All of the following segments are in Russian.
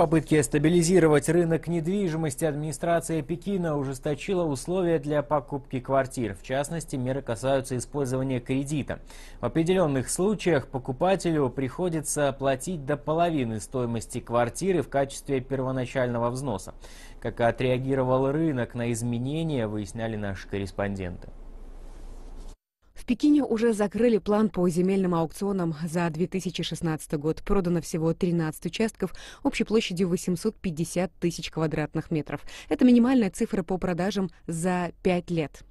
попытке стабилизировать рынок недвижимости администрация Пекина ужесточила условия для покупки квартир. В частности, меры касаются использования кредита. В определенных случаях покупателю приходится платить до половины стоимости квартиры в качестве первоначального взноса. Как отреагировал рынок на изменения, выясняли наши корреспонденты. Пекине уже закрыли план по земельным аукционам за 2016 год. Продано всего 13 участков общей площадью 850 тысяч квадратных метров. Это минимальная цифра по продажам за 5 лет.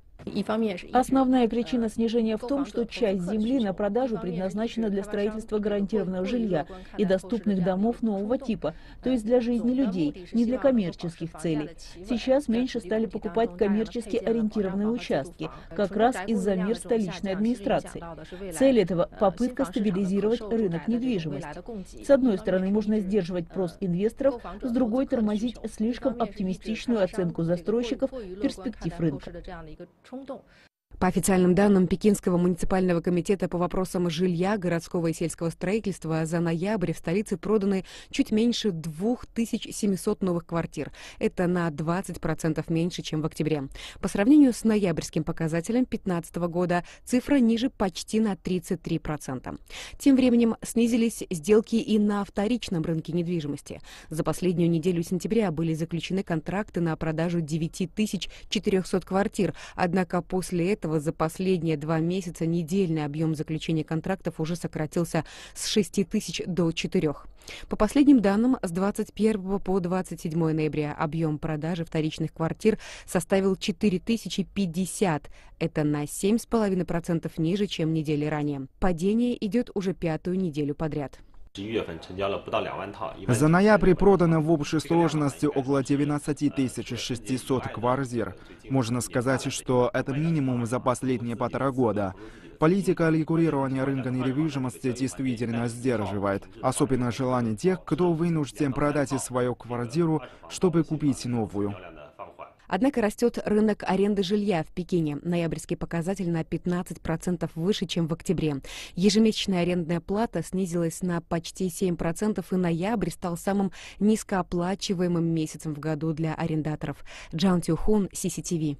Основная причина снижения в том, что часть земли на продажу предназначена для строительства гарантированного жилья и доступных домов нового типа, то есть для жизни людей, не для коммерческих целей. Сейчас меньше стали покупать коммерчески ориентированные участки, как раз из-за мер столичной администрации. Цель этого – попытка стабилизировать рынок недвижимости. С одной стороны, можно сдерживать прос инвесторов, с другой – тормозить слишком оптимистичную оценку застройщиков перспектив рынка. 冲动。По официальным данным Пекинского муниципального комитета по вопросам жилья, городского и сельского строительства, за ноябрь в столице проданы чуть меньше 2700 новых квартир. Это на 20% меньше, чем в октябре. По сравнению с ноябрьским показателем 2015 года цифра ниже почти на 33%. Тем временем снизились сделки и на вторичном рынке недвижимости. За последнюю неделю сентября были заключены контракты на продажу 9400 квартир, однако после этого этого за последние два месяца недельный объем заключения контрактов уже сократился с 6 тысяч до 4. По последним данным, с 21 по 27 ноября объем продажи вторичных квартир составил 4050. Это на 7,5% ниже, чем недели ранее. Падение идет уже пятую неделю подряд. За ноябрь продано в общей сложности около 19 600 квартир. Можно сказать, что это минимум за последние полтора года. Политика регулирования рынка недвижимости действительно сдерживает, особенно желание тех, кто вынужден продать свою квартиру, чтобы купить новую. Однако растет рынок аренды жилья в Пекине. Ноябрьский показатель на 15% выше, чем в октябре. Ежемесячная арендная плата снизилась на почти 7%, и ноябрь стал самым низкооплачиваемым месяцем в году для арендаторов. Джан Тюхун, CCTV.